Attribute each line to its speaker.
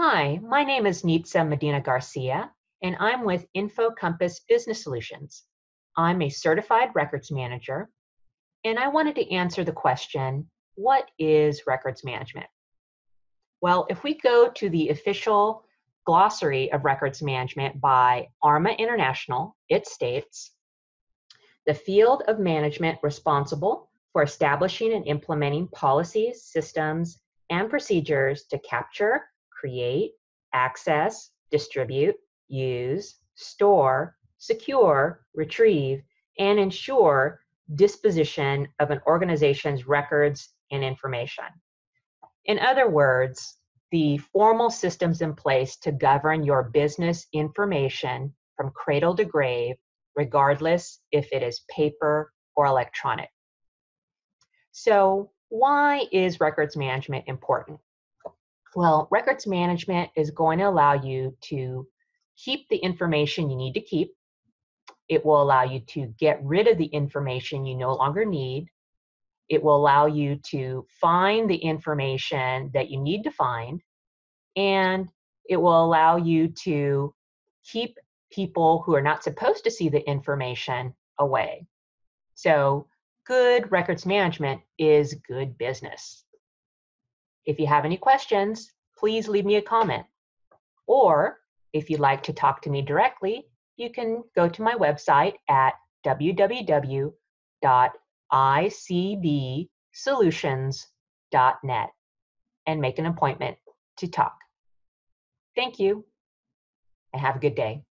Speaker 1: Hi, my name is Nitza Medina Garcia, and I'm with InfoCompass Business Solutions. I'm a certified records manager, and I wanted to answer the question, what is records management? Well, if we go to the official glossary of records management by ARMA International, it states, the field of management responsible for establishing and implementing policies, systems, and procedures to capture, create, access, distribute, use, store, secure, retrieve, and ensure disposition of an organization's records and information. In other words, the formal systems in place to govern your business information from cradle to grave, regardless if it is paper or electronic. So, why is records management important? Well, records management is going to allow you to keep the information you need to keep. It will allow you to get rid of the information you no longer need. It will allow you to find the information that you need to find. And it will allow you to keep people who are not supposed to see the information away. So, good records management is good business. If you have any questions, please leave me a comment. Or if you'd like to talk to me directly, you can go to my website at www.icbsolutions.net and make an appointment to talk. Thank you and have a good day.